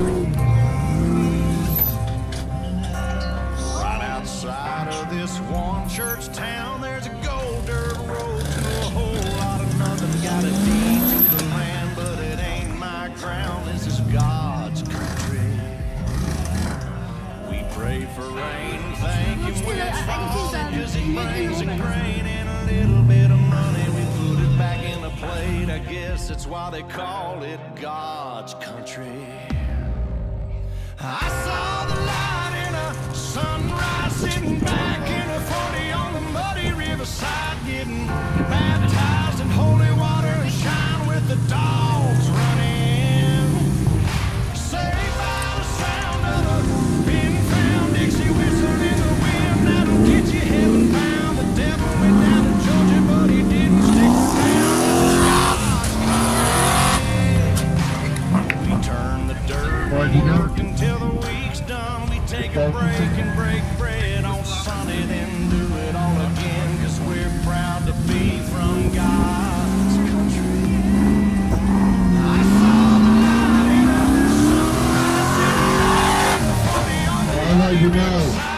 Right outside of this one church town, there's a gold dirt road to a whole lot of nothing. Got a deed to the land, but it ain't my ground. This is God's country. We pray for rain, thank you, we're falls, because it brings a grain and a little bit of money. We put it back in the plate. I guess that's why they call it God's country. Right. you know.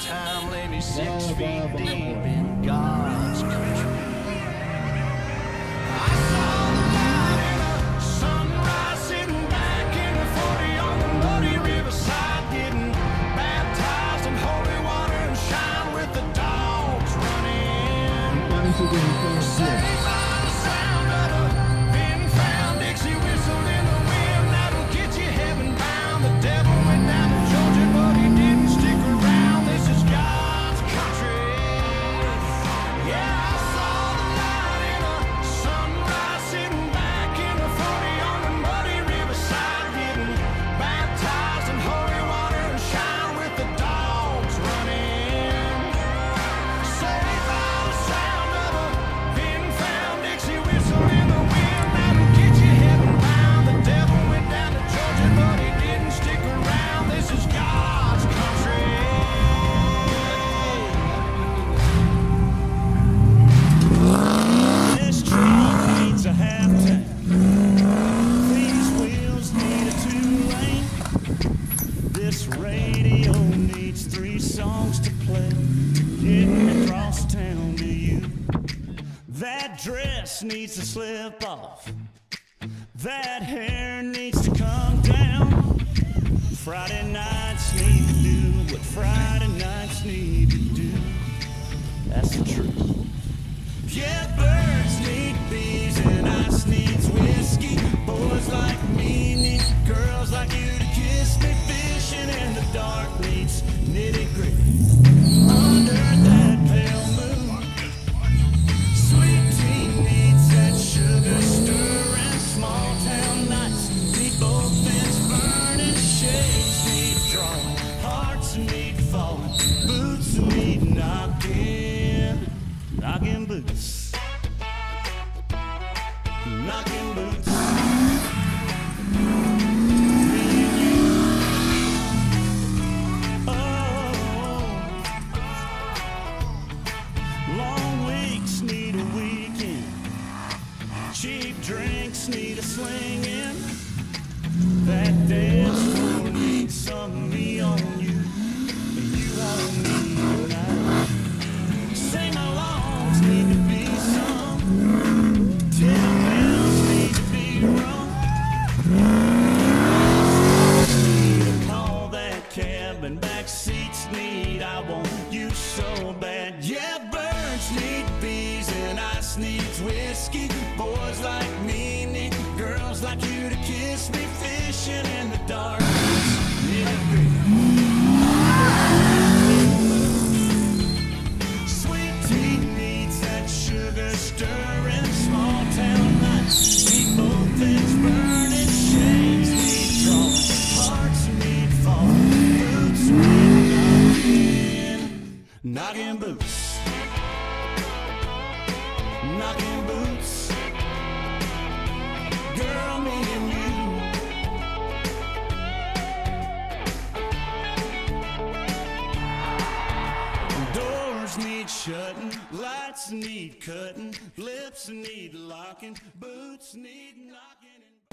time lay me six feet deep in God's country. That dress needs to slip off. That hair needs to come down. Friday nights need to do what Friday nights need. knocking blue. It's whiskey, boys like me need girls like you to kiss me fishing in the dark. Sweet tea needs that sugar stirring small town nights. People things burning, chains. need drawn, hearts need fall, boots need knocking, knocking boots. Lights need cutting, lips need locking, boots need knocking.